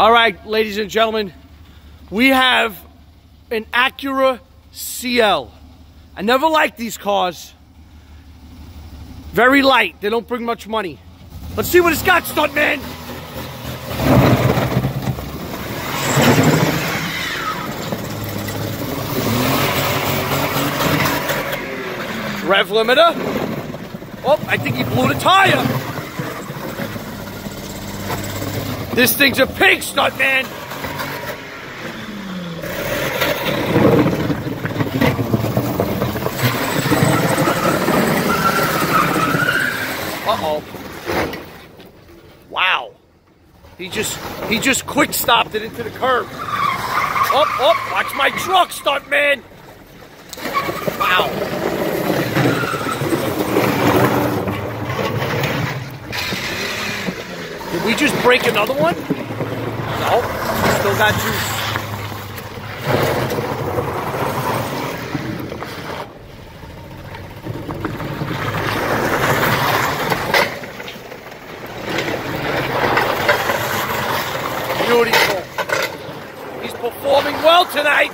All right, ladies and gentlemen, we have an Acura CL. I never liked these cars. Very light. They don't bring much money. Let's see what it's got, stuntman. Rev limiter. Oh, I think he blew the tire. This thing's a pig, stuntman. Uh-oh. Wow. He just he just quick stopped it into the curb. Up, up, watch my truck, stuntman. Wow. Did we just break another one? No. Still got juice. Beautiful. He's performing well tonight.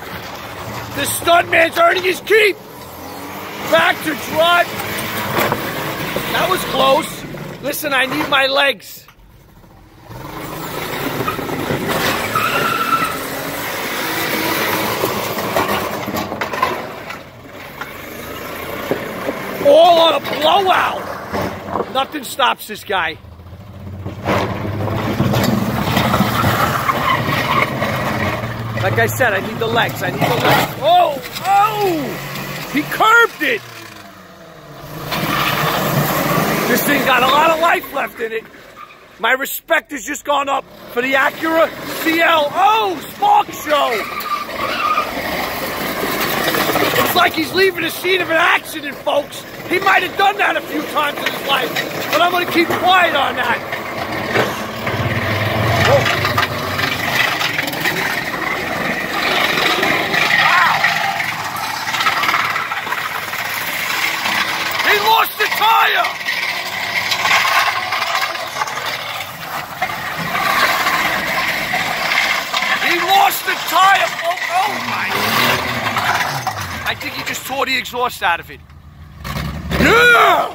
The stuntman's earning his keep. Back to drive. That was close. Listen, I need my legs. All on a blowout. Nothing stops this guy. Like I said, I need the legs. I need the legs. Oh, oh! He curved it. This thing got a lot of life left in it. My respect has just gone up for the Acura CL. Oh, spark show. Like he's leaving the scene of an accident, folks. He might have done that a few times in his life, but I'm going to keep quiet on that. He lost the tire! He lost the tire! Oh, oh my! I think he just tore the exhaust out of it. Yeah!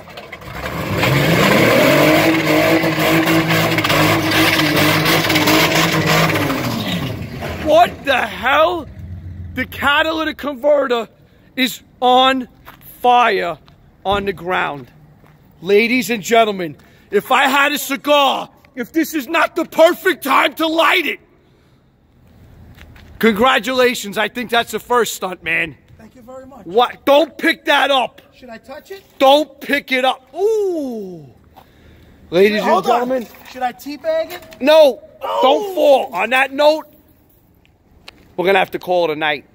What the hell? The catalytic converter is on fire on the ground. Ladies and gentlemen, if I had a cigar, if this is not the perfect time to light it, congratulations. I think that's the first stunt, man. You very much. What? Don't pick that up. Should I touch it? Don't pick it up. Ooh. Ladies and Hold on. gentlemen, Should I teabag it? no, don't oh. fall. On that note, we're going to have to call it a night.